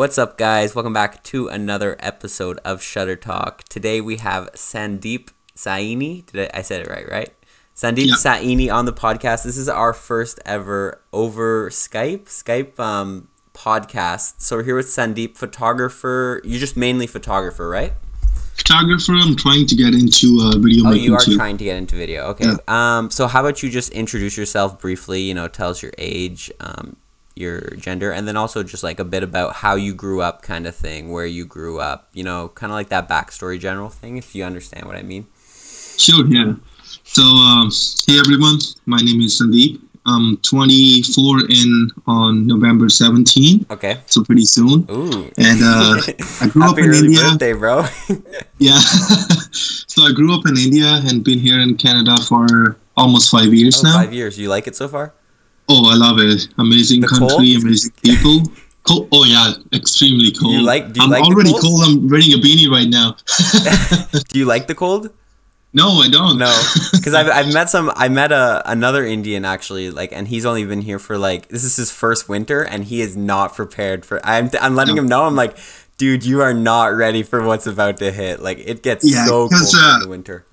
What's up, guys? Welcome back to another episode of Shutter Talk. Today we have Sandeep Saini. Did I, I said it right, right? Sandeep Yeah. Saini on the podcast. This is our first ever over Skype Skype um, podcast. So we're here with Sandeep, photographer. You're just mainly photographer, right? photographer. I'm trying to get into uh, video Oh, making you are too. trying to get into video. Okay. Um. So how about you just introduce yourself briefly? You know, tell us your age, um, your gender, and then also just like a bit about how you grew up, kind of thing, where you grew up. You know, kind of like that backstory, general thing, if you understand what I mean. Sure, yeah. So, um, hey everyone, my name is Sandeep. I'm 24 in on November 17, Okay. so pretty soon. Ooh. And uh, I grew up in India. birthday, bro. Yeah. so I grew up in India and been here in Canada for almost five years oh, now. five years. You like it so far? Oh, I love it. Amazing The country, cold? amazing people. Cold. Oh yeah, extremely cold. You like- do you I'm like already cold? cold. I'm wearing a beanie right now. Do you like the cold? no, I don't. No, because I've, I've met some. I met a another Indian actually, like, and he's only been here for like this is his first winter, and he is not prepared for. I'm I'm letting No. him know. I'm like, dude, you are not ready for what's about to hit. Like, it gets Yeah, so cold 'cause, in uh, the winter.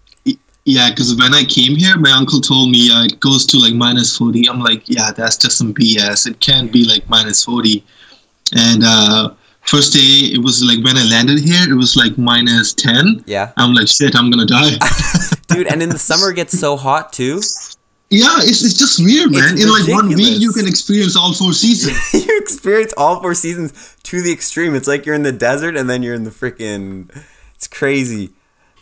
Yeah, because when I came here, my uncle told me uh, it goes to like minus 40. I'm like, yeah, that's just some BS. It can't be like minus 40. And uh, first day, it was like when I landed here, it was like minus 10. Yeah, I'm like, shit, I'm gonna die. dude, and in the summer it gets so hot too. yeah, it's, it's just weird, man. It's In like one week, you can experience all four seasons. you experience all four seasons to the extreme. It's like you're in the desert and then you're in the freaking. It's crazy.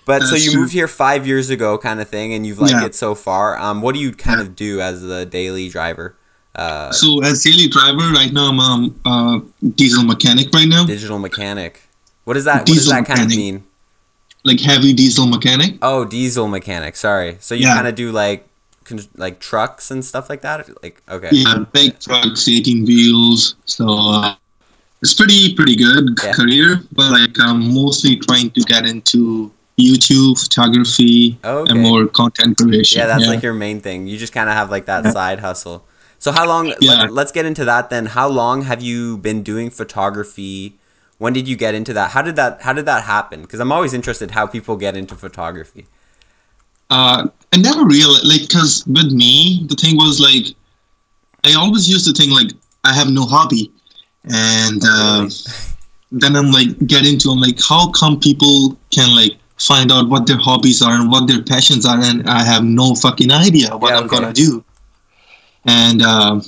But so you true. moved here five years ago, kind of thing, and you've liked Yeah. it so far. Um, what do you kind Yeah. of do as the daily driver? Uh, So as daily driver, right now I'm um, uh, diesel mechanic right now, digital mechanic. What does that? What does that kind of mean? like heavy diesel mechanic. Oh, diesel mechanic. Sorry. So you Yeah. kind of do like, con- like trucks and stuff like that. Like okay. Yeah, big trucks, 18 wheels. So uh, it's pretty pretty good Yeah. career. But like I'm mostly trying to get into YouTube photography Okay. and more content creation. Yeah, that's like your main thing. You just kind of have like that side hustle. So how long? Yeah. Let, let's get into that then. How long have you been doing photography? When did you get into that? How did that? How did that happen? Because I'm always interested how people get into photography. uh, I never really like because with me the thing was like I always used to think like I have no hobby, and uh, then I'm like get into I'm like how come people can like find out what their hobbies are and what their passions are and I have no fucking idea what Yeah, I'm okay. gonna do. And um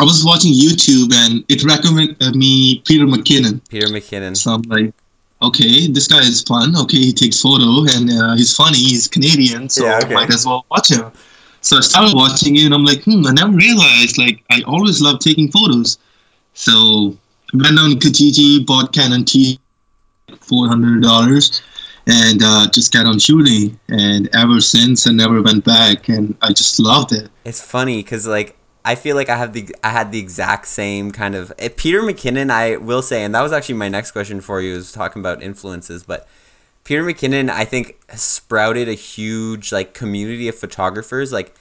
I was watching YouTube and it recommended me Peter McKinnon. Peter McKinnon. So I'm like, okay, this guy is fun. Okay, he takes photo and uh, he's funny. He's Canadian, so Yeah, okay. I might as well watch him. So I started watching it and I'm like, hmm, I never realized like I always love taking photos. So I went on Kijiji, bought Canon T, four hundred dollars, and uh, just got on shooting. And ever since, I never went back, and I just loved it. It's funny because like I feel like I have the I had the exact same kind of eh, Peter McKinnon. I will say, and that was actually my next question for you is talking about influences, but. Peter McKinnon, I think, has sprouted a huge like community of photographers. Like,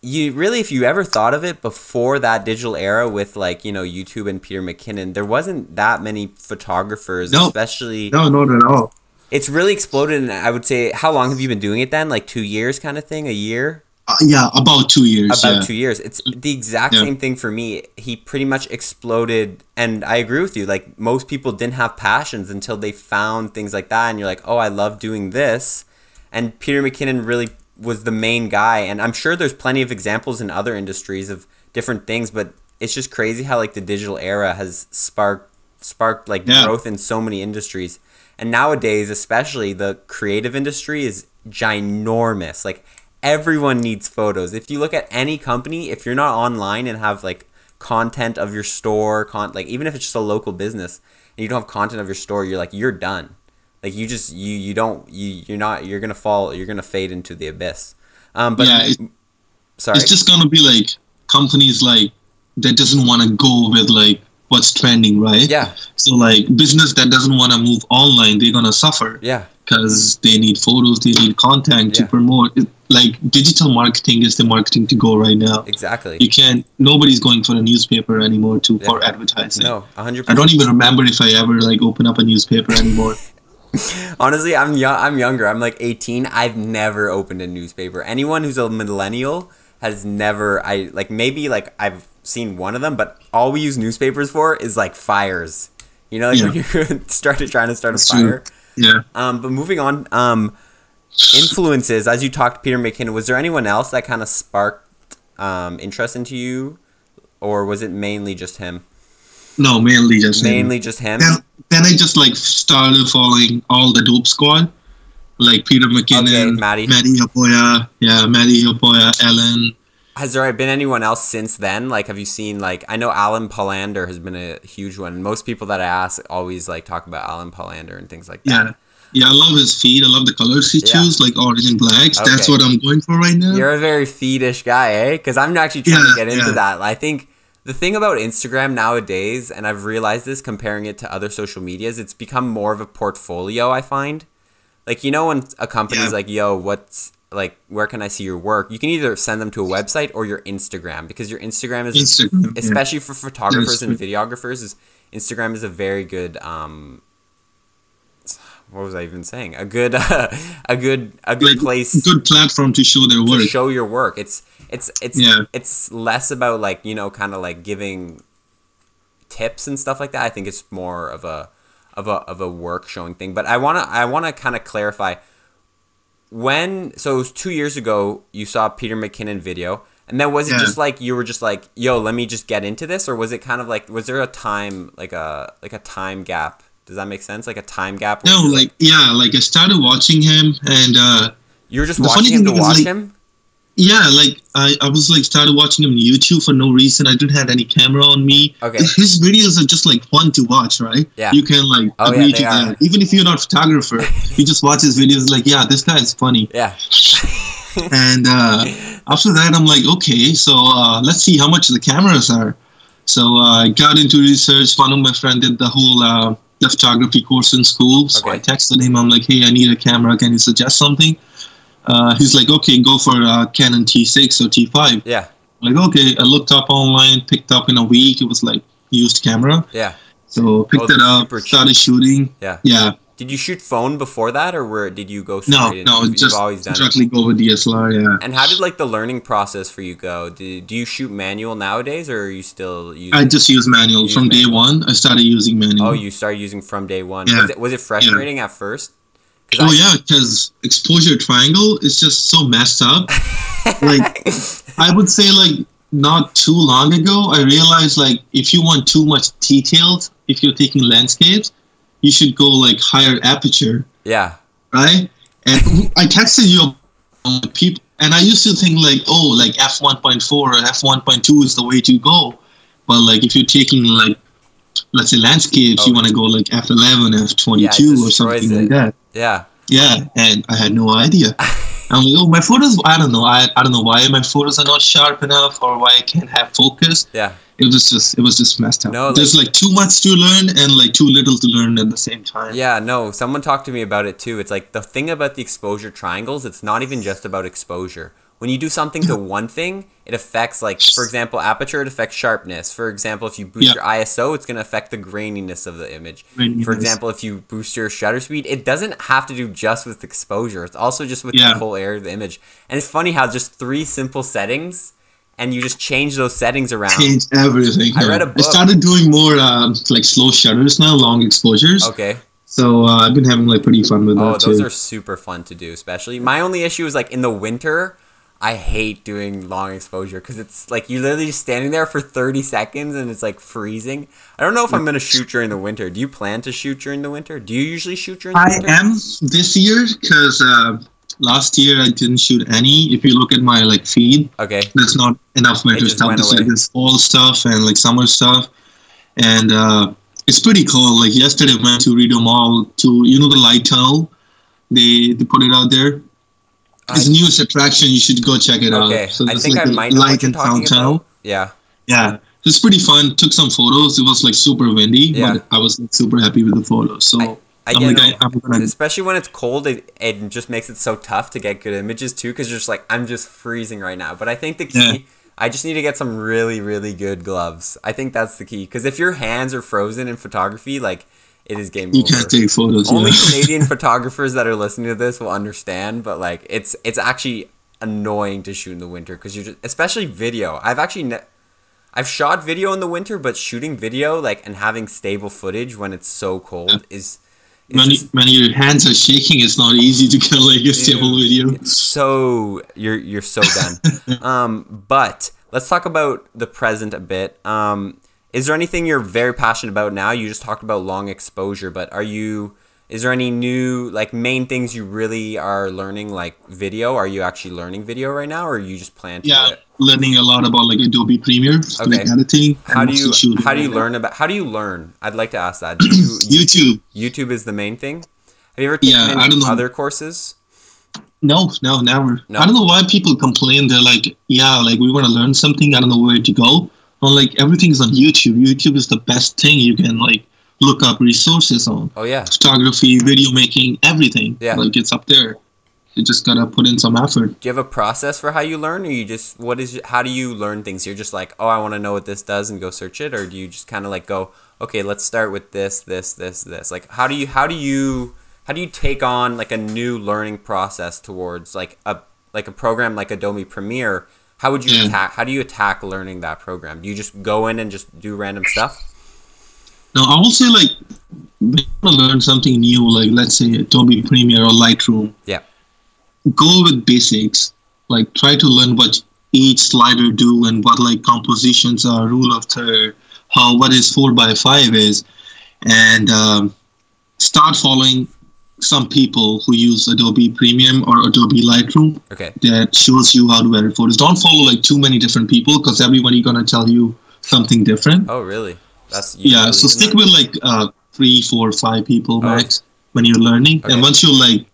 you really, if you ever thought of it before that digital era with like you know YouTube and Peter McKinnon, there wasn't that many photographers, No. especially. No, not at all. It's really exploded, and I would say, how long have you been doing it then? Like two years, kind of thing, a year Uh, yeah, about two years. about yeah. two years. It's the exact Yeah. same thing for me. He pretty much exploded, and I agree with you. Like most people didn't have passions until they found things like that, and you're like, oh, I love doing this. And Peter McKinnon really was the main guy, and I'm sure there's plenty of examples in other industries of different things, but it's just crazy how like the digital era has sparked sparked like Yeah. growth in so many industries. And nowadays, especially the creative industry is ginormous. Like everyone needs photos. If you look at any company, if you're not online and have like content of your store, con like even if it's just a local business and you don't have content of your store, you're like you're done. Like you just you you don't you you're not you're gonna fall you're gonna fade into the abyss. Um, but Yeah, it- sorry. It's just gonna be like companies like that doesn't want to go with like what's trending, right? yeah, So like business that doesn't want to move online, they're gonna suffer yeah, because they need photos, they need content Yeah. to promote. It, like digital marketing is the marketing to go right now. Exactly. You can't. Nobody's going for a newspaper anymore to Yeah. for advertising. No, hundred I don't even remember if I ever like open up a newspaper anymore. Honestly, I'm young. I'm younger. I'm like 18. I've never opened a newspaper. Anyone who's a millennial has never. I like maybe like I've seen one of them, but all we use newspapers for is like fires. You know, like when you started trying to start a fire. yeah. Um, but moving on, um, influences. As you talked to Peter McKinnon, was there anyone else that kind of sparked um, interest into you, or was it mainly just him? No, mainly just him. Mainly just him. Then, then I just like started following all the dope squad, like Peter McKinnon, Okay, Matty. Matti Haapoja, yeah, Matti Haapoja, Ellen. Has there been anyone else since then? Like, have you seen like I know Alen Palander has been a huge one. Most people that I ask always like talk about Alen Palander and things like that. Yeah, yeah, I love his feet. I love the colors he Yeah. chooses, like orange and blacks. That's what I'm going for right now. You're a very feedish guy, eh? Because I'm actually trying to get into yeah. that. I think the thing about Instagram nowadays, and I've realized this comparing it to other social medias, it's become more of a portfolio. I find, like you know, when a company's Yeah. like, "Yo, what's like, where can I see your work?" You can either send them to a website or your Instagram because your Instagram is, Instagram, yeah. especially for photographers and videographers, is Instagram is a very good um. What was I even saying? A good, a good, a good like place good platform to show their work. to show your work. It's it's it's Yeah. it's less about like you know kind of like giving tips and stuff like that. I think it's more of a of a of a work showing thing. But I wanna I wanna kind of clarify when so it was two years ago you saw Peter McKinnon video. And then was it Yeah. just like you were just like, yo, let me just get into this, or was it kind of like was there a time like a like a time gap? Does that make sense? Like a time gap? no, you're like yeah, like I started watching him, and uh, you were just watching him to watch like, him. Yeah, like I, I was like started watching him on YouTube for no reason. I didn't have any camera on me. Okay. His videos are just like fun to watch, right? Yeah. You can like Oh, agree they to are. that. Even if you're not a photographer, you just watch his videos like, yeah, this guy is funny. Yeah. And uh, after that, I'm like, okay, so uh, let's see how much the cameras are. So uh, I got into research. One of my friend did the whole uh, the photography course in school. So I Okay. texted him. I'm like, hey, I need a camera. Can you suggest something? Uh, he's like, okay, go for uh, Canon T6 or T5. Yeah. Like, okay. I looked up online, picked up in a week. It was like used camera. Yeah. So picked Oh, it up, super cheap. started shooting. Yeah. Yeah. Did you shoot phone before that, or where did you go straight? No, in? no, You've- just always done directly go with DSLR. Yeah. And how did like the learning process for you go? Do, do you shoot manual nowadays, or are you still using? I just use manual from day one. I started using manual. oh, you started using from day one. Yeah. Was it was it frustrating at first? Oh I- yeah, because exposure triangle is just so messed up. like I would say, like not too long ago, I realized like if you want too much details, if you're taking landscapes, you should go like higher aperture, yeah. right? And I texted you people, and I used to think like, oh, like f one point four or f one point two is the way to go. But like if you're taking like let's say landscapes, Oh. you want to go like f eleven, f twenty two, or something it. like that. Yeah. Yeah, and I had no idea. I'm like, oh, my photos. I don't know. I, I don't know why my photos are not sharp enough, or why I can't have focus. Yeah. It was just, it was just messed up. No, There's like too much to learn and like too little to learn at the same time. Yeah, no, someone talked to me about it too. It's like the thing about the exposure triangles, it's not even just about exposure. When you do something to one thing, it affects like for example, aperture it affects sharpness. For example, if you boost Yeah. your ISO, it's going to affect the graininess of the image. For example, if you boost your shutter speed, it doesn't have to do just with exposure. It's also just with Yeah. the whole area of the image. And it's funny how just three simple settings and you just change those settings around. Change everything. I yeah. read a book. I started doing more um, like slow shutters now, long exposures. Okay. So uh, I've been having like pretty fun with Oh, that those too. are super fun to do, especially. My only issue is like in the winter, I hate doing long exposure because it's like you're literally just standing there for 30 seconds and it's like freezing. I don't know if I'm going to shoot during the winter. Do you plan to shoot during the winter? Do you usually shoot during the I winter? am this year because uh, last year I didn't shoot any. If you look at my like feed, Okay. there's not enough winter stuff. There's like this fall stuff and like summer stuff, and uh, it's pretty cool. Like yesterday, I went to Rideau Mall to you know the light tunnel. They they put it out there. It's I- newest attraction. You should go check it Okay. out. So I think like I might know what light you're and talking sound tunnel. about. Yeah. Yeah, it's pretty fun. Took some photos. It was like super windy, Yeah. but I was like, super happy with the photos. So I- I I'm like, it. I, I'm gonna. Especially when it's cold, it, it just makes it so tough to get good images too, because you're just like, I'm just freezing right now. But I think the key, Yeah. I just need to get some really, really good gloves. I think that's the key, because if your hands are frozen in photography, like it is game You over. can't take photos. Only yeah. Canadian photographers that are listening to this will understand, but like it's it's actually annoying to shoot in the winter because you're just, especially video. I've actually ne- I've shot video in the winter, but shooting video like and having stable footage when it's so cold is, is when, just when your hands are shaking, it's not easy to get like a stable video. so you're you're so done. um, but let's talk about the present a bit. Um, is there anything you're very passionate about now? You just talked about long exposure, but are you? Is there any new like main things you really are learning like video? Are you actually learning video right now, or are you just plan Yeah, it? learning a lot about like Adobe Premiere, Okay. like editing. How do you how do you learn about how do you learn? I'd like to ask that. Do you. YouTube. YouTube is the main thing. Have you ever taken Yeah, any I don't know. other courses? No, no, never. No? I don't know why people complain. They're like, yeah, like we want to learn something. I don't know where to go. Well, like everything's on YouTube. YouTube is the best thing you can like look up resources on. Oh yeah. Photography, video making, everything. Yeah. Like it's up there. You just gotta put in some effort. do you have a process for how you learn or you just what is how do you learn things you're just like oh i want to know what this does and go search it or do you just kind of like go okay let's start with this this this this like how do you how do you how do you take on like a new learning process towards like a like a program like adobe premiere how would you Yeah. attack how do you attack learning that program do you just go in and just do random stuff No, I will say like when you want to learn something new, like let's say Adobe Premiere or Lightroom. Yeah. Go with basics. Like try to learn what each slider do and what like compositions are, rule of third, how what is four by five is, and um, start following some people who use Adobe Premium or Adobe Lightroom okay that shows you how to edit photos. Don't follow like too many different people because everybody gonna tell you something different. oh really that's Yeah, so stick that? with like uh, three, four, five people Oh. max when you're learning, Okay. and once you're like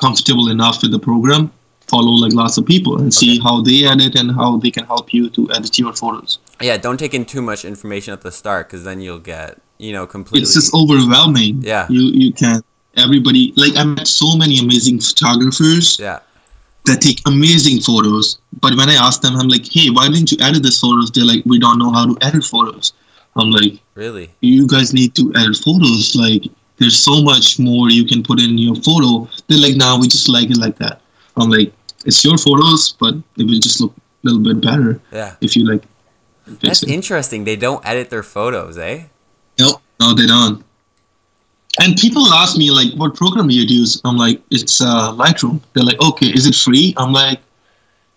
comfortable enough with the program, follow like lots of people and see Okay. how they edit and how they can help you to edit your photos. yeah don't take in too much information at the start because then you'll get you know completely It's just overwhelming. Yeah. you you can everybody like I met so many amazing photographers yeah that take amazing photos, but when I ask them, I'm like, hey, why didn't you edit this photos? They're like, we don't know how to edit photos. I'm like, really you guys need to edit photos. Like, there's so much more you can put in your photo. They're like, nah, we just like it like that. I'm like, it's your photos, but it will just look a little bit better yeah if you like That's it. interesting. They don't edit their photos, eh? No, no, they don't. And people ask me like, what program do you use? I'm like, it's uh, Lightroom. They're like, okay, is it free? I'm like,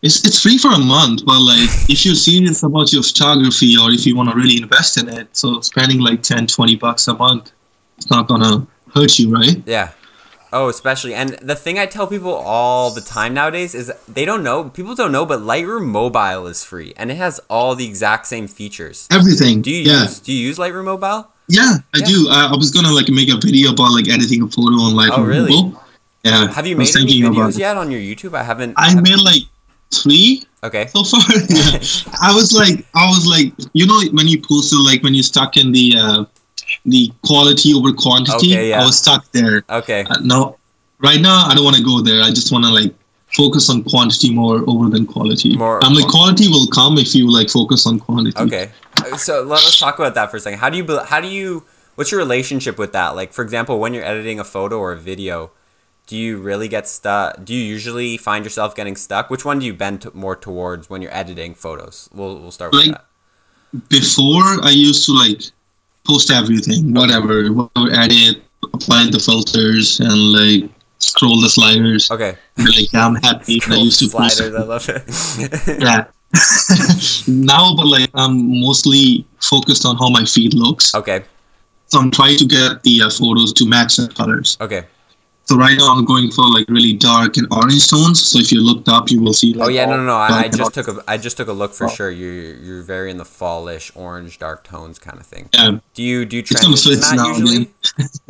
it's it's free for a month, but like, if you're serious about your photography or if you want to really invest in it, so spending like 10, 20 bucks a month, it's not gonna hurt you, right? Yeah. Oh, especially. And the thing I tell people all the time nowadays is they don't know, people don't know, but Lightroom Mobile is free and it has all the exact same features. Everything. Do you yeah. use do you use Lightroom Mobile? Yeah, I Yeah. do. I, I was gonna like make a video about like editing a photo on Lightroom. Oh, really? Mobile. Yeah. Have you made any videos yet on your YouTube? I haven't I made like three Okay. so far. yeah. I was like, I was like, you know, when you posted like when you're stuck in the uh, the quality over quantity. Okay, yeah. I was stuck there. Okay. Uh, no, right now I don't want to go there. I just want to like focus on quantity more over than quality. More- I'm like quality will come if you like focus on quantity. Okay. So let, us talk about that for a second. How do you how do you what's your relationship with that? Like for example, when you're editing a photo or a video, do you really get stuck? Do you usually find yourself getting stuck? Which one do you bend to, more towards when you're editing photos? We'll we'll start with Like- that. Before I used to like post everything, whatever, whatever, edit, apply the filters, and like scroll the sliders. Okay. Be like, yeah, I'm happy. and I used to sliders. I love it. yeah. now, but like I'm mostly focused on how my feed looks. okay. So I'm trying to get the uh, photos to match the colors. Okay. So right now I'm going for like really dark and orange tones. So if you looked up, you will see. Like, Oh yeah, no, no, no. I, I just took a I just took a look for Oh. sure. You're you're very in the fallish orange dark tones kind of thing. Yeah. Do you do you It's gonna transition that now usually?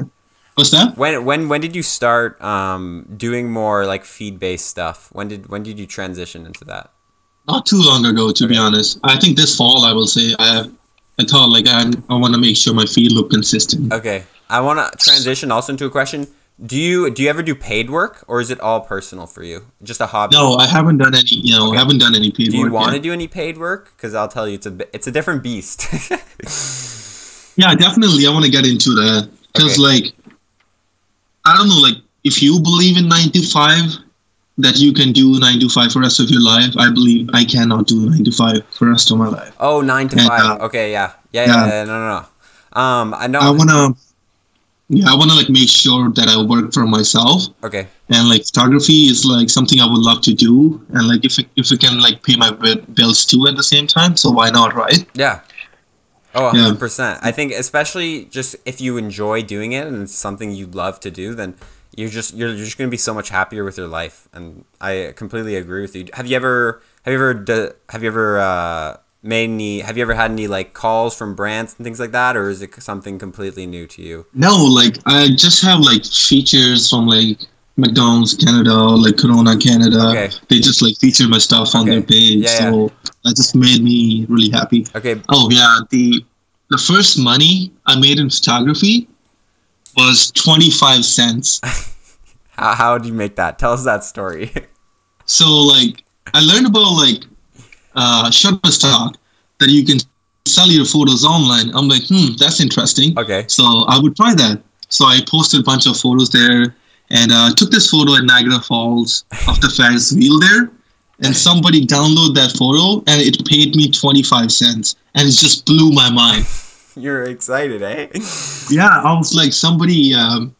What's that? When when when did you start um doing more like feed based stuff? When did when did you transition into that? Not too long ago, to be honest. I think this fall I will say I I thought like I I want to make sure my feed look consistent. Okay. I want to transition also into a question. Do you do you ever do paid work or is it all personal for you? Just a hobby? No, I haven't done any. You know, Okay. haven't done any paid Do you want to do any paid work? Because I'll tell you, it's a it's a different beast. Yeah, definitely. I want to get into that because, Okay. like, I don't know, like, if you believe in nine to five, that you can do nine to five for the rest of your life. I believe I cannot do nine to five for the rest of my life. oh, nine to And, five. uh, okay, yeah. Yeah, yeah, yeah. yeah, no, no, no. Um, I know. I wanna, yeah, I wanna like make sure that I work for myself. okay, and like photography is like something I would love to do, and like if it, if it can like pay my bills too at the same time, so why not, right? yeah. Oh, 100%. I think especially just if you enjoy doing it and it's something you love to do, then you're just you're, you're just going to be so much happier with your life and I completely agree with you. Have you ever have you ever have you ever uh made any have you ever had any like calls from brands and things like that or is it something completely new to you? No, like I just have like features from like McDonald's Canada, like Corona Canada. Okay. They just like featured my stuff on Okay. their page, Yeah, so that just made me really happy. Okay, Oh yeah, the the first money I made in photography was twenty five cents. how how did you make that? Tell us that story. So like I learned about like uh Shutterstock that you can sell your photos online. I'm like, hmm, that's interesting. okay. So I would try that. So I posted a bunch of photos there and uh, took this photo at Niagara Falls of the Ferris wheel there. And somebody downloaded that photo and it paid me 25 cents. And it just blew my mind. You're excited, eh? Yeah, I was like, somebody um,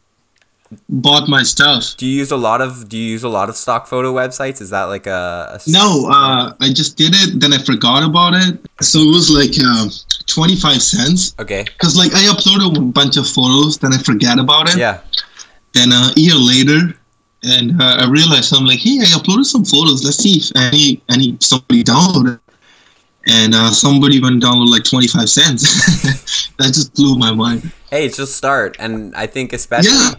bought my stuff. Do you use a lot of do you use a lot of stock photo websites? Is that like a, a No, uh, I just did it. Then I forgot about it. So it was like um 25 cents. Okay. Because like I uploaded a bunch of photos, then I forget about it. Yeah. Then a year later, and uh, I realized I'm like, hey, I uploaded some photos. Let's see if any any somebody downloaded. And uh, somebody went download like 25 cents. that just blew my mind. hey it's just start and i think especially Yeah.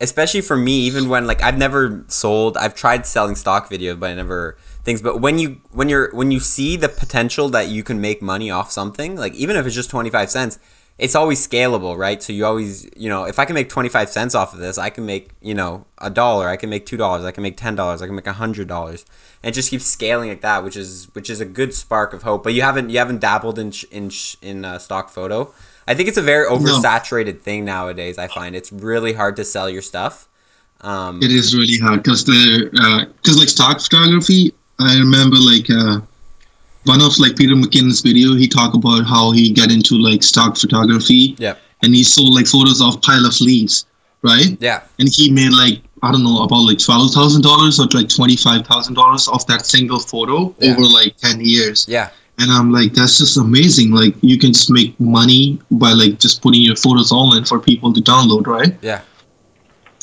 especially for me even when like i've never sold i've tried selling stock videos but i never things but when you when you're when you see the potential that you can make money off something like even if it's just 25 cents it's always scalable right? So you always you know if i can make 25 cents off of this i can make you know a dollar. I can make two dollars. I can make ten dollars. I can make a hundred dollars. And it just keeps scaling like that which is which is a good spark of hope. But you haven't you haven't dabbled in sh- in sh- in uh, stock photo. I think it's a very oversaturated thing nowadays i find. It's really hard to sell your stuff. Um, It is really hard because the because like stock photography, I remember like uh, one of like Peter McKinnon's video. He talked about how he got into like stock photography. Yeah. And he sold like photos of pile of leaves, right? yeah And he made like I don't know about like twelve thousand dollars or like twenty five thousand dollars off that single photo Yeah. over like ten years. yeah And I'm like, that's just amazing. Like you can just make money by like just putting your photos online for people to download, right? yeah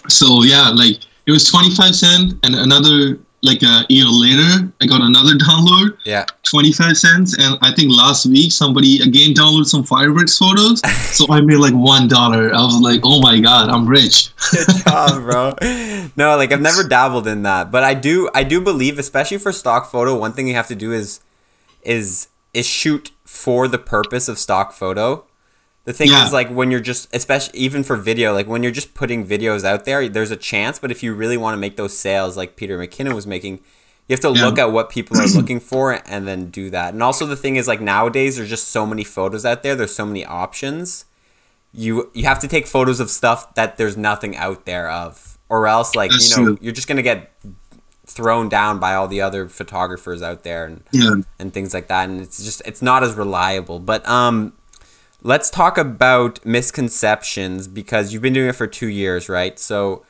So yeah, like it was 25 cent and another like a year later I got another download, yeah 25 cents and I think last week somebody again downloaded some fireworks photos. so I made like one dollar. I was like, "Oh my god, I'm rich." Good job, bro. No, like I've never dabbled in that, but I do. I do believe, especially for stock photo, one thing you have to do is, is is shoot for the purpose of stock photo. The thing Yeah. is, like when you're just, especially even for video, like when you're just putting videos out there, there's a chance. But if you really want to make those sales, like Peter McKinnon was making, you have to Yeah. look at what people are looking for and then do that. And also the thing is, like nowadays, there's just so many photos out there. There's so many options you you have to take photos of stuff that there's nothing out there of or else like That's you know true. you're just gonna get thrown down by all the other photographers out there and Yeah. and things like that and it's just it's not as reliable but um let's talk about misconceptions because you've been doing it for two years right? So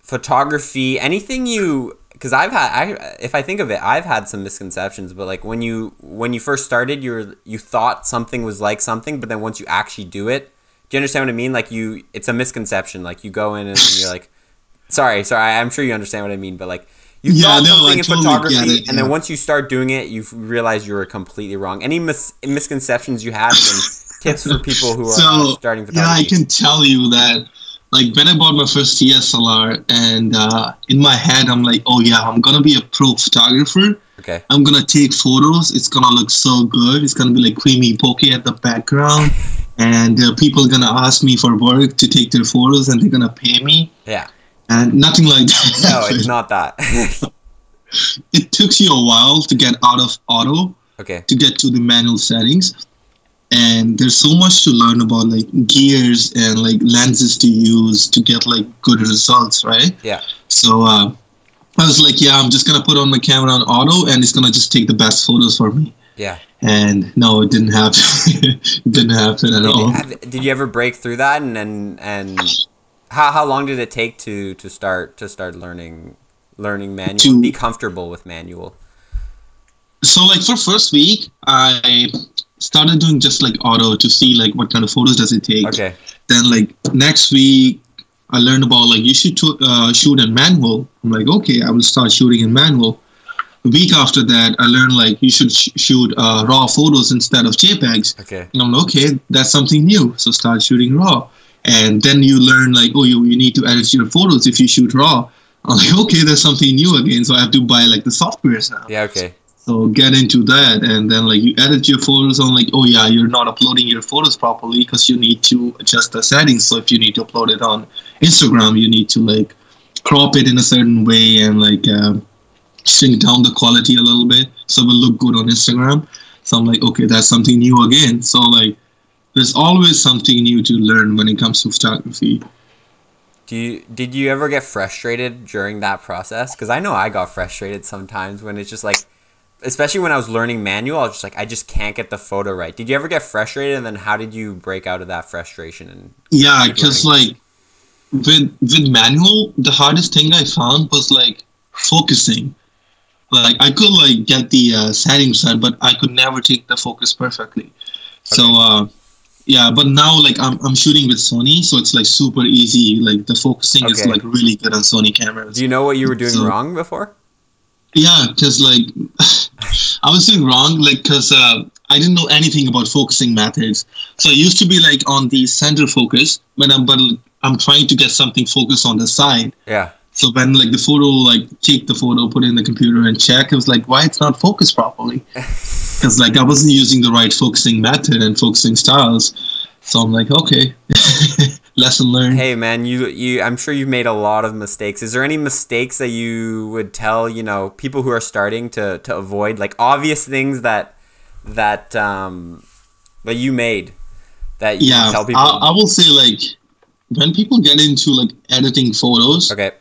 photography anything you because i've had i if i think of it i've had some misconceptions but like when you when you first started you were you thought something was like something but then once you actually do it do you understand what i mean? Like you it's a misconception. Like you go in and you're like sorry sorry i'm sure you understand what i mean but like you Yeah, thought no, something I in totally photography it, and then once you start doing it you realize you were completely wrong. Any mis- misconceptions you had and tips for people who are So starting yeah, I can tell you that. Like when I bought my first DSLR, and uh, in my head, I'm like, "Oh yeah, I'm gonna be a pro photographer. okay I'm gonna take photos. It's gonna look so good. It's gonna be like creamy bokeh at the background, and uh, people are gonna ask me for work to take their photos, and they're gonna pay me, Yeah. and nothing like that. No, it's not that. it took you a while to get out of auto okay. to get to the manual settings and there's so much to learn about like gears and like lenses to use to get like good results right Yeah. so uh, i was like yeah i'm just gonna put on my camera on auto and it's gonna just take the best photos for me Yeah. and no it didn't happen it didn't happen at Did, all have- did you ever break through that and and and how how long did it take to to start to start learning learning manual To- be comfortable with manual? so like for first week i started doing just like auto to see like what kind of photos does it take Okay. then like next week i learned about like you should to- uh, shoot in manual i'm like okay i will start shooting in manual a week after that i learned like you should sh- shoot uh, raw photos instead of jpegs Okay. and i'm like okay that's something new so start shooting raw and then you learn like oh you, you need to edit your photos if you shoot raw i'm like okay there's something new again so i have to buy like the softwares now Yeah. Okay. So get into that, and then like you edit your photos on like, oh yeah, you're not uploading your photos properly because you need to adjust the settings. So if you need to upload it on Instagram, you need to like crop it in a certain way and like uh, shrink down the quality a little bit so it will look good on Instagram. So I'm like, okay, that's something new again. So like, there's always something new to learn when it comes to photography. Do you did you ever get frustrated during that process? Because I know I got frustrated sometimes when it's just like, especially when I was learning manual, I was just like, I just can't get the photo right. Did you ever get frustrated? And then how did you break out of that frustration? And Yeah, because like with with manual, the hardest thing I found was like focusing. Like I could like get the uh, settings right, but I could never take the focus perfectly. So uh, yeah, but now like I'm I'm shooting with Sony, so it's like super easy. Like the focusing is like really good on Sony cameras. do you know what you were doing So- wrong before? Yeah, because like I was doing wrong, like because uh, I didn't know anything about focusing methods. So it used to be like on the center focus, but I'm but I'm trying to get something focused on the side. Yeah. So when like the photo, like take the photo, put it in the computer and check, it was like why it's not focused properly? Because like I wasn't using the right focusing method and focusing styles. So I'm like, okay, lesson learned. Hey man, you you I'm sure you've made a lot of mistakes. Is there any mistakes that you would tell, you know, people who are starting to to avoid like obvious things that that um that you made that you yeah, tell people I, I will say like when people get into like editing photos, Okay.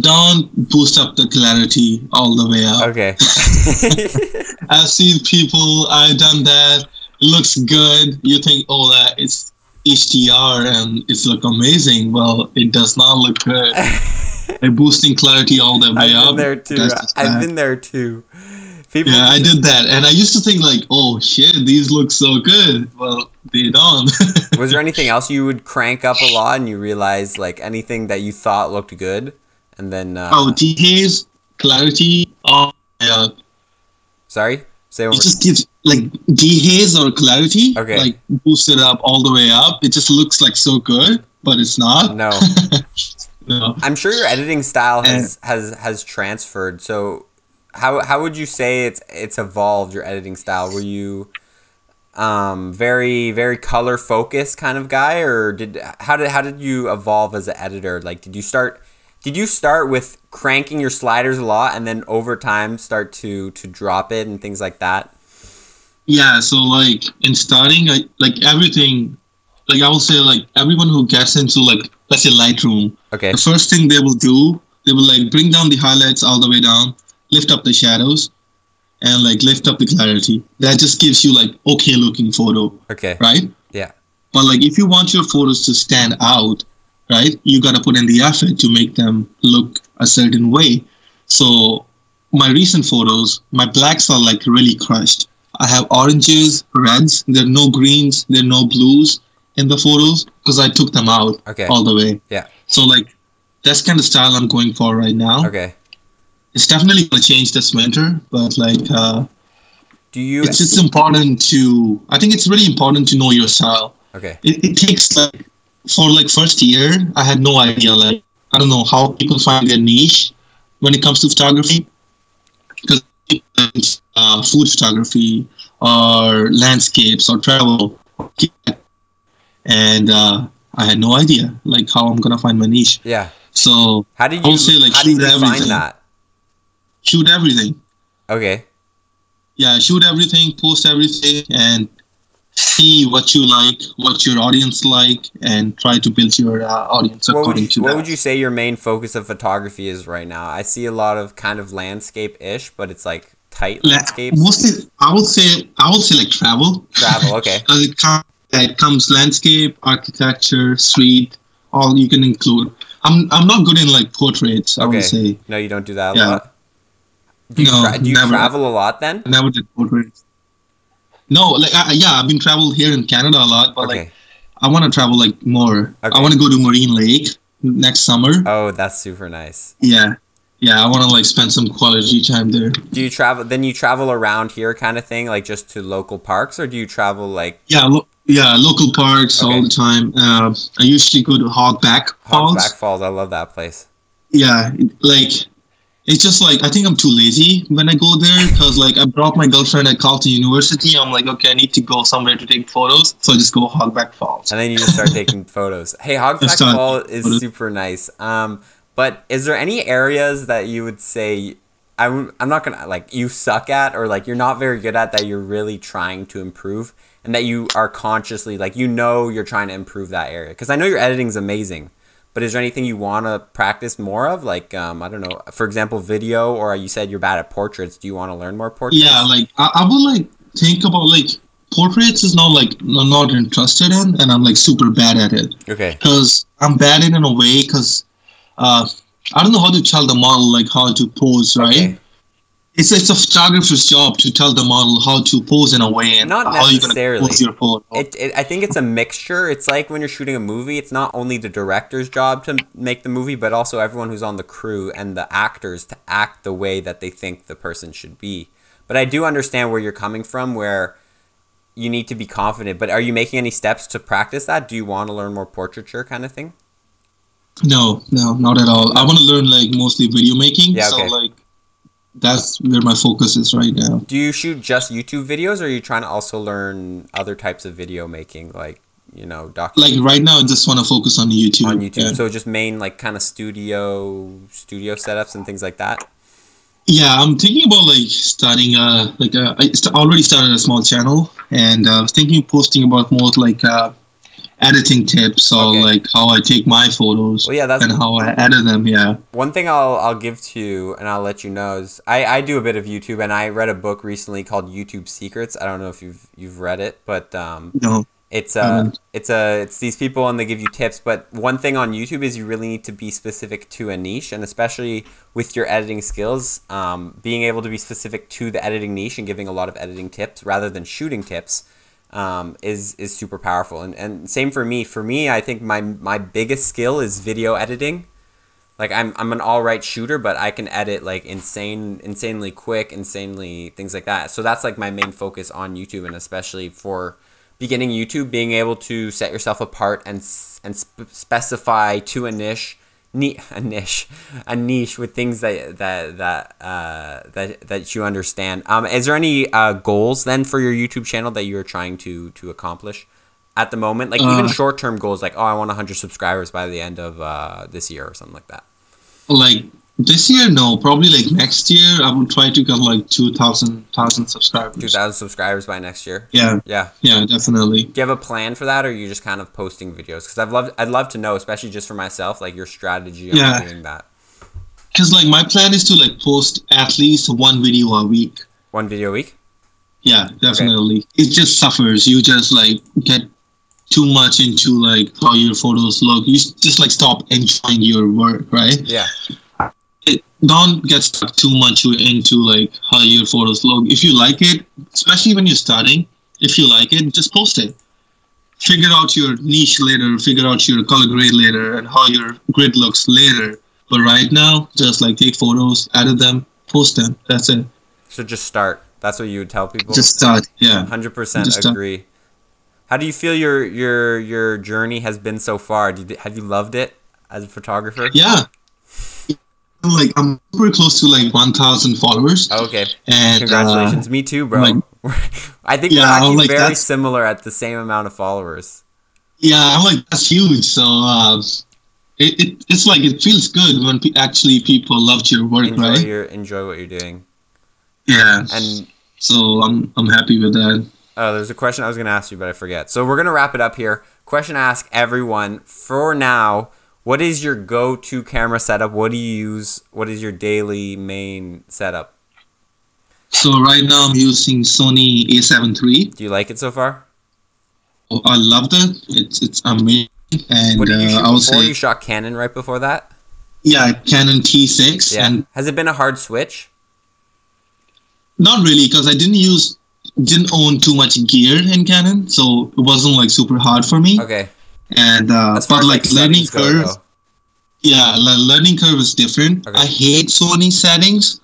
don't boost up the clarity all the way up. Okay. I've seen people, I've done that. It looks good. You think, oh, that it's HDR and it's look amazing. Well, it does not look good. They're boosting clarity all the way I've up. been there too. I've been there too. People Yeah, I did that, and I used to think like, "Oh shit, these look so good." Well, they don't. Was there anything else you would crank up a lot and you realize like anything that you thought looked good and then uh, oh, dehaze, clarity. Oh, yeah. sorry? Say It just gives like dehaze or clarity. Okay. Like boost it up all the way up. It just looks like so good, but it's not. No. No. I'm sure your editing style has has has transferred. So how how would you say it's it's evolved your editing style? Were you um very very color focused kind of guy or did how did how did you evolve as an editor? Like did you start did you start with cranking your sliders a lot and then over time start to to drop it and things like that? Yeah, so like in starting, I, like everything, like I will say, like everyone who gets into like let's say Lightroom, Okay. the first thing they will do, they will like bring down the highlights all the way down, lift up the shadows, and like lift up the clarity. That just gives you like okay looking photo, Okay. right? Yeah. But like if you want your photos to stand out, right, you gotta put in the effort to make them look a certain way. So my recent photos, my blacks are like really crushed. I have oranges, reds, there are no greens, there are no blues in the photos because I took them out Okay. all the way. Yeah. So like that's kind of style I'm going for right now. Okay. It's definitely gonna change this winter, but like uh, Do you it's just important to. I think it's really important to know your style Okay. it, it takes like for like first year i had no idea like i don't know how people find their niche when it comes to photography because uh, food photography or landscapes or travel and uh, I had no idea like how I'm gonna find my niche. Yeah. So How did I you would say, like, how did shoot you find that? shoot everything. Okay. Yeah, shoot everything, post everything, and see what you like, what your audience like, and try to build your uh, audience What according you, to what that. would you say your main focus of photography is right now? I see a lot of kind of landscape ish, but it's like tight La- landscapes. Mostly, I would say I would say like travel. Travel, okay. It, com- it comes landscape, architecture, street, all you can include. I'm I'm not good in like portraits. I Okay. would say No, you don't do that a Yeah. lot. Do you, No, tra- do you never. travel a lot then? Never did portraits. No, like I, yeah, I've been traveled here in Canada a lot, but Okay. like I want to travel like more. Okay. I want to go to Moraine Lake next summer. Oh, that's super nice. Yeah, yeah, I want to like spend some quality time there. Do you travel? Then you travel around here, kind of thing, like just to local parks, or do you travel like Yeah, lo- yeah, local parks Okay. all the time. Uh, I usually go to Hog's Back Falls. Hog's Back Falls? I love that place. Yeah, like it's just like I think I'm too lazy when I go there because like I brought my girlfriend at Carleton University. I'm like, okay, I need to go somewhere to take photos, so I just go Hog's Back Falls. And then you just start taking photos. Hey, Hogback start Fall is photos. super nice. Um, but is there any areas that you would say I'm I'm not gonna like you suck at or like you're not very good at that you're really trying to improve and that you are consciously like you know you're trying to improve that area because I know your editing's amazing. But is there anything you want to practice more of? Like, um, I don't know, for example, video, or you said you're bad at portraits. Do you want to learn more portraits? Yeah, like I, I would like think about like portraits is not like I'm not interested in, and I'm like super bad at it Okay. because I'm bad in it in a way because uh, I don't know how to tell the model like how to pose, right? Okay. It's it's a photographer's job to tell the model how to pose in a way and Not how you're gonna necessarily. pose your photo. It, it, I think it's a mixture. It's like when you're shooting a movie, it's not only the director's job to make the movie, but also everyone who's on the crew and the actors to act the way that they think the person should be. But I do understand where you're coming from, where you need to be confident. But are you making any steps to practice that? Do you want to learn more portraiture kind of thing? No, no, not at all. I want to learn like mostly video making. Yeah, so okay. like that's where my focus is right now. Do you shoot just YouTube videos, or are you trying to also learn other types of video making, like you know, doc Like right now, I just want to focus on YouTube. on YouTube? Yeah. So just main like kind of studio studio setups and things like that. Yeah, I'm thinking about like starting a like uh, I st- already started a small channel and uh, I was thinking of posting about more like uh editing tips or Okay. like how I take my photos Well, yeah, that's and how I edit them. Yeah, One thing I'll I'll give to you and I'll let you know is I, I do a bit of YouTube and I read a book recently called YouTube Secrets. I don't know if you've you've read it, but um, no, it's a, it's a it's these people and they give you tips. But one thing on YouTube is you really need to be specific to a niche, and especially with your editing skills, um, being able to be specific to the editing niche and giving a lot of editing tips rather than shooting tips. Um, is is super powerful. And, and same for me. For me I think my my biggest skill is video editing. Like I'm I'm an all right shooter, but I can edit like insane, insanely quick, insanely things like that. So that's like my main focus on YouTube, and especially for beginning YouTube, being able to set yourself apart and and sp- specify to a niche, ni- a niche, a niche with things that that that uh, that that you understand. Um, is there any uh, goals then for your YouTube channel that you're trying to to accomplish? At the moment, like even Uh, short term goals, like oh, I want 100 subscribers by the end of uh, this year or something like that. like this year, no, probably like next year I will try to get like 2,000 thousand subscribers. 2,000 subscribers by next year. Yeah, Yeah. yeah, definitely. Do you have a plan for that, or are you just kind of posting videos? Because I'd love, I'd love to know, especially just for myself, like your strategy on Yeah. doing that. Because like my plan is to like post at least one video a week. One video a week. Yeah, definitely. It just suffers. You just like get too much into like how your photos look. You just like stop enjoying your work, right? Yeah. It, don't get stuck too much into like how your photos look. If you like it, especially when you're starting, if you like it, just post it. Figure out your niche later. Figure out your color grade later and how your grid looks later. But right now, just like take photos, edit them, post them. That's it. So just start. That's what you would tell people. Just start. Yeah. hundred percent just start. agree. How do you feel your your your journey has been so far? Did, have you loved it as a photographer? Yeah. Like I'm super close to like 1,000 followers, Oh, okay. and Congratulations. Me too, bro. like- I think Yeah, we're actually like, very similar at the same amount of followers. Uh, Yeah, I'm like that's huge. So uh, it, it it's like it feels good when pe- actually people loved your work, enjoy right? your enjoy what you're doing. Yeah. And So I'm I'm happy with that. oh, there's a question I was gonna ask you, but I forget. So we're gonna wrap it up here. Question I ask everyone for now. What is your go-to camera setup? What do you use? What is your daily main setup? So right now I'm using Sony A7 III. Do you like it so far? Oh, I loved it. It's it's amazing. And What did you uh, I would before? say You shot Canon right before that. yeah, Canon T6 Yeah. and Has it been a hard switch? not really because I didn't use didn't own too much gear in Canon, so it wasn't like super hard for me. Okay. And uh, but as, like, learning settings go, curve, yeah, le- learning curve is different. Okay. I hate Sony settings.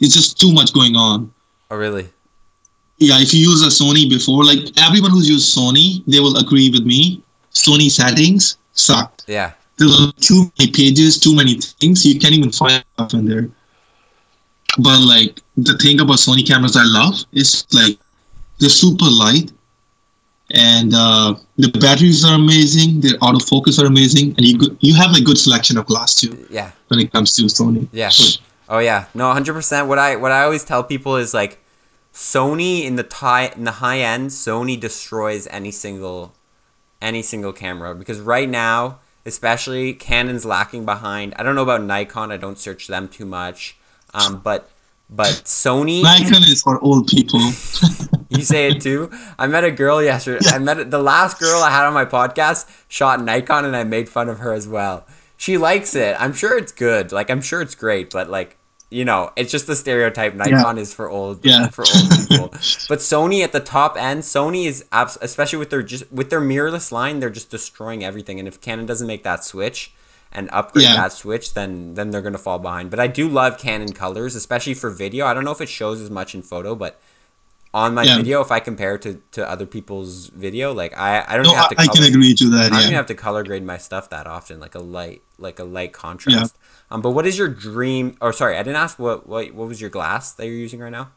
It's just too much going on. Oh, really? Yeah, if you use a Sony before, like everyone who's used Sony, they will agree with me. Sony settings suck. Yeah. There are too many pages, too many things. You can't even find stuff in there. But like the thing about Sony cameras I love is like they're super light, and uh, the batteries are amazing. The autofocus are amazing, and you you have a good selection of glass too Yeah. when it comes to Sony. Yeah. Oh yeah. No, 100%. What I what I always tell people is like Sony in the high in the high end, Sony destroys any single any single camera because right now, especially Canon's lacking behind. I don't know about Nikon. I don't search them too much. Um, but but Sony Nikon is for old people. You say it too. I met a girl yesterday. I met the last girl I had on my podcast shot Nikon, and I made fun of her as well. She likes it. I'm sure it's good. Like I'm sure it's great, but like you know, it's just the stereotype. Nikon is for old, Yeah. for old people. but Sony at the top end, Sony is abs- especially with their just with their mirrorless line, they're just destroying everything. And if Canon doesn't make that switch and upgrade Yeah. that switch, then then they're gonna fall behind. But I do love Canon colors, especially for video. I don't know if it shows as much in photo, but on my Yeah. video, if I compare to, to other people's video, like I, I don't No, have I, to I color, can agree to that. I don't even have to color grade my stuff that often, like a light like a light contrast. Um, but what is your dream? Or sorry, I didn't ask what what what was your glass that you're using right now?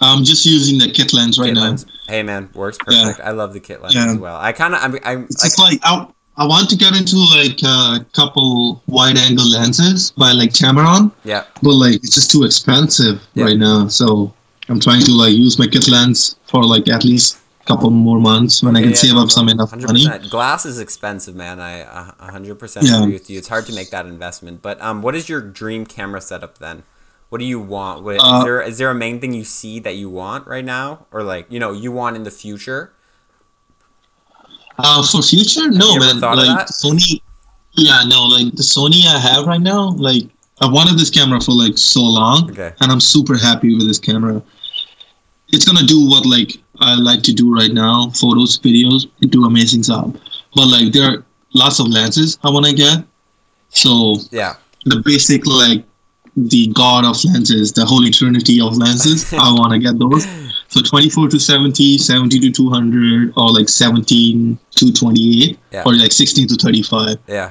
I'm just using the kit lens right Kit now. lens. Hey man, works Yeah. perfect. I love the kit lens Yeah. as well. I kind of I'm, I'm It's like, just like I, I want to get into like a couple wide angle lenses by like Tamron, yeah but like it's just too expensive Yeah. right now. So I'm trying to like use my kit lens for like at least a couple more months when I can yeah, save up some enough money. 100%. Glass is expensive, man. I a- a hundred percent Yeah. agree with you. It's hard to make that investment. But um, what is your dream camera setup then? What do you want? What, is Uh, there is there a main thing you see that you want right now, or like you know you want in the future? Uh, for future, no man. Like? Sony, yeah, no, like the Sony I have right now, like I wanted this camera for like so long, Okay. and I'm super happy with this camera. It's gonna do what like I like to do right now, photos, videos, do amazing job. But like there are lots of lenses I wanna get. So Yeah, the basic like the god of lenses, the holy trinity of lenses, I wanna get those. So 24 to 70, 70 to 200, or like 17 to 28, Yeah. or like 16 to 35. yeah.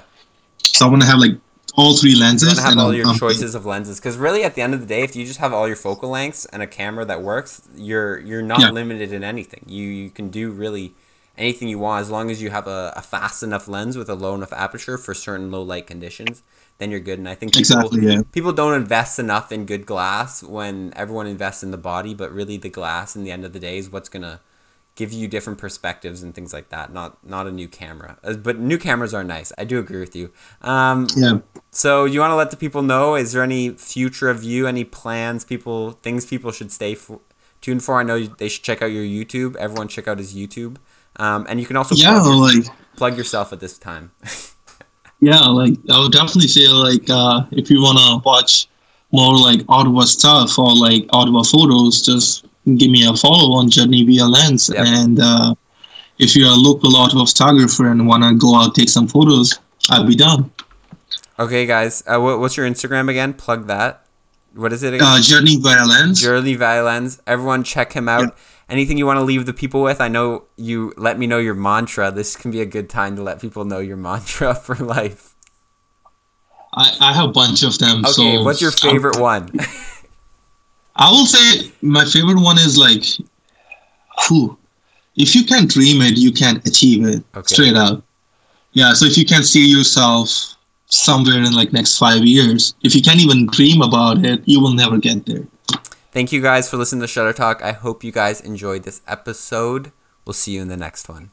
So I want to have like all three You lenses. want to have and all I'm- your I'm- choices of lenses because really, at the end of the day, if you just have all your focal lengths and a camera that works, you're you're not Yeah. limited in anything. You you can do really anything you want as long as you have a, a fast enough lens with a low enough aperture for certain low light conditions. Then you're good. And I think people, Exactly, yeah. people don't invest enough in good glass when everyone invests in the body, but really the glass in the end of the day is what's gonna give you different perspectives and things like that. Not not a new camera, Uh, but new cameras are nice. I do agree with you. Um, Yeah. so you want to let the people know? Is there any future of you? Any plans? People things people should stay for, tuned for? I know they should check out your YouTube. Everyone check out his YouTube. Um, and you can also Yeah, plug, your- like plug yourself at this time. yeah, like I would definitely say like uh, if you wanna watch more like Ottawa stuff or like Ottawa photos, just give me a follow on Journey via Lens. Yep. And uh, if you're a local Ottawa photographer and wanna go out take some photos, I'll be down. okay, guys. Uh, what, what's your Instagram again? Plug that. What is it again? Uh, Journey via Lens. Jurley Valens. Everyone check him out. Yep. Anything you want to leave the people with? I know you let me know your mantra. This can be a good time to let people know your mantra for life. I, I have a bunch of them. Okay, so what's your favorite one? I will say my favorite one is like, whew, if you can dream it, you can achieve it. Okay. Straight up. Yeah. So if you can see yourself somewhere in like next five years, if you can't even dream about it, you will never get there. Thank you guys for listening to Shutter Talk. I hope you guys enjoyed this episode. We'll see you in the next one.